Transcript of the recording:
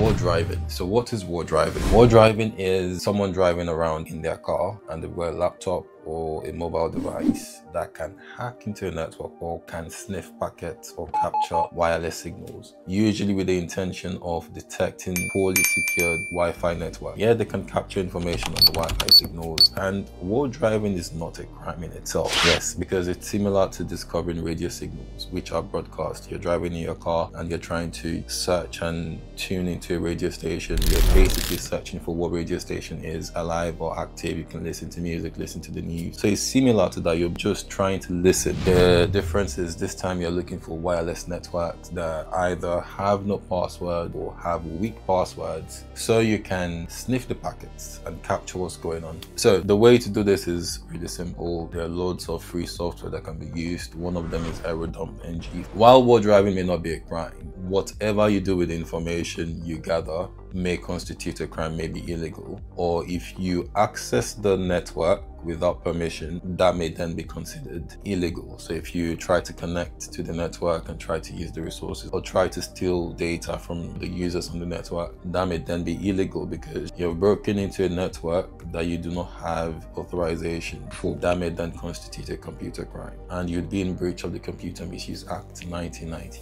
war driving. So what is war driving? War driving is someone driving around in their car and they've got a laptop or a mobile device that can hack into a network or can sniff packets or capture wireless signals, usually with the intention of detecting poorly secured Wi-Fi network. Yeah, they can capture information on the Wi-Fi signals and war driving is not a crime in itself. Yes, because it's similar to discovering radio signals which are broadcast. You're driving in your car and you're trying to search and tune into a radio station. You're basically searching for what radio station is alive or active. You can listen to music, listen to the news. So it's similar to that. You're just trying to listen. The difference is this time you're looking for wireless networks that either have no password or have weak passwords so you can sniff the packets and capture what's going on. So the way to do this is really simple. There are loads of free software that can be used. One of them is Airodump-ng. While war driving may not be a crime, whatever you do with the information you gather may constitute a crime, may be illegal. Or if you access the network without permission, that may then be considered illegal. So if you try to connect to the network and try to use the resources or try to steal data from the users on the network, that may then be illegal because you're broken into a network that you do not have authorization for. That may then constitute a computer crime and you'd be in breach of the Computer Misuse Act 1990.